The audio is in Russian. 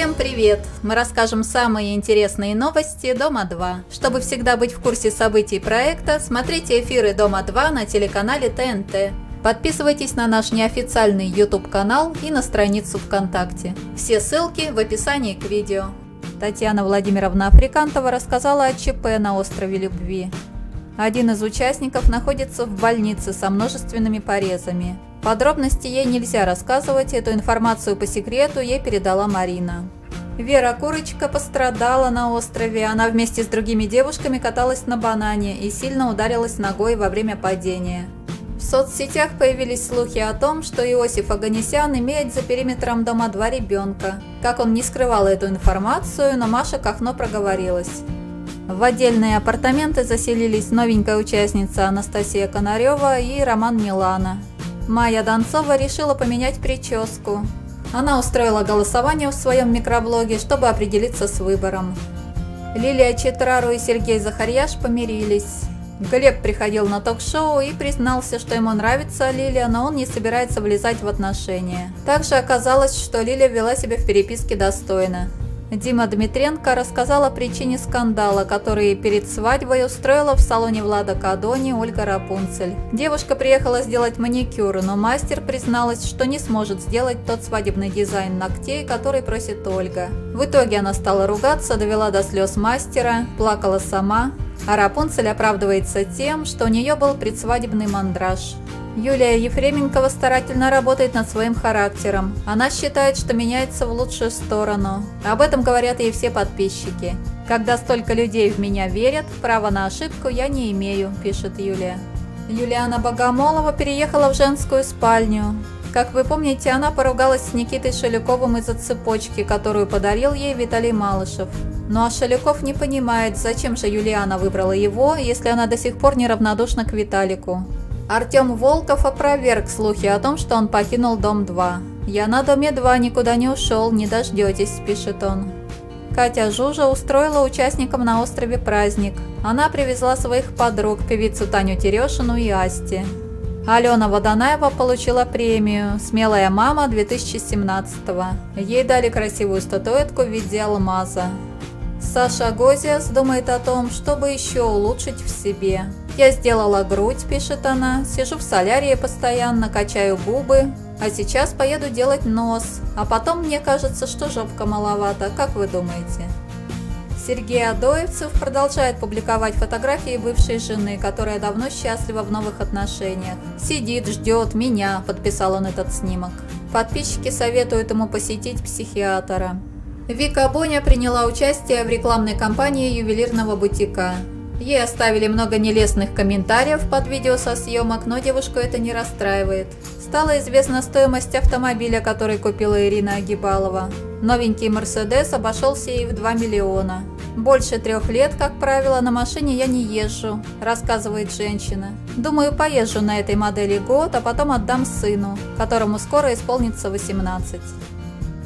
Всем привет! Мы расскажем самые интересные новости Дома-2. Чтобы всегда быть в курсе событий проекта, смотрите эфиры Дома-2 на телеканале ТНТ. Подписывайтесь на наш неофициальный YouTube-канал и на страницу ВКонтакте. Все ссылки в описании к видео. Татьяна Владимировна Африкантова рассказала о ЧП на острове Любви. Один из участников находится в больнице со множественными порезами. Подробности ей нельзя рассказывать, эту информацию по секрету ей передала Марина. Вера Курочка пострадала на острове. Она вместе с другими девушками каталась на банане и сильно ударилась ногой во время падения. В соцсетях появились слухи о том, что Иосиф Аганесян имеет за периметром дома два ребенка. Как он не скрывал эту информацию, но Маша к окно проговорилась. В отдельные апартаменты заселились новенькая участница Анастасия Конарева и Роман Милана. Майя Донцова решила поменять прическу. Она устроила голосование в своем микроблоге, чтобы определиться с выбором. Лилия Читрару и Сергей Захарьяш помирились. Глеб приходил на ток-шоу и признался, что ему нравится Лилия, но он не собирается влезать в отношения. Также оказалось, что Лилия вела себя в переписке достойно. Дима Дмитренко рассказал о причине скандала, который перед свадьбой устроила в салоне Влада Кадони Ольга Рапунцель. Девушка приехала сделать маникюр, но мастер призналась, что не сможет сделать тот свадебный дизайн ногтей, который просит Ольга. В итоге она стала ругаться, довела до слез мастера, плакала сама, а Рапунцель оправдывается тем, что у нее был предсвадебный мандраж. Юлия Ефременкова старательно работает над своим характером. Она считает, что меняется в лучшую сторону. Об этом говорят ей все подписчики. «Когда столько людей в меня верят, права на ошибку я не имею», – пишет Юлия. Юлиана Богомолова переехала в женскую спальню. Как вы помните, она поругалась с Никитой Шелюковым из-за цепочки, которую подарил ей Виталий Малышев. Ну а Шелюков не понимает, зачем же Юлиана выбрала его, если она до сих пор неравнодушна к Виталику. Артем Волков опроверг слухи о том, что он покинул дом 2. «Я на доме 2 никуда не ушел, не дождетесь», – пишет он. Катя Жужа устроила участникам на острове праздник. Она привезла своих подруг, певицу Таню Терешину и Асти. Алена Водонаева получила премию «Смелая мама 2017-го». Ей дали красивую статуэтку в виде алмаза. Саша Гозиас думает о том, чтобы еще улучшить в себе. «Я сделала грудь», – пишет она, – «сижу в солярии постоянно, качаю губы, а сейчас поеду делать нос, а потом мне кажется, что жопка маловато, как вы думаете?» Сергей Адоевцев продолжает публиковать фотографии бывшей жены, которая давно счастлива в новых отношениях. «Сидит, ждет меня», – подписал он этот снимок. Подписчики советуют ему посетить психиатра. Вика Боня приняла участие в рекламной кампании ювелирного бутика. Ей оставили много нелестных комментариев под видео со съемок, но девушку это не расстраивает. Стала известна стоимость автомобиля, который купила Ирина Агибалова. Новенький «Мерседес» обошелся ей в 2 миллиона. «Больше трех лет, как правило, на машине я не езжу», – рассказывает женщина. «Думаю, поезжу на этой модели год, а потом отдам сыну, которому скоро исполнится 18».